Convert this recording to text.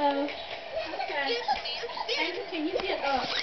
Uh-oh. Okay. And continue. Yes. Oh.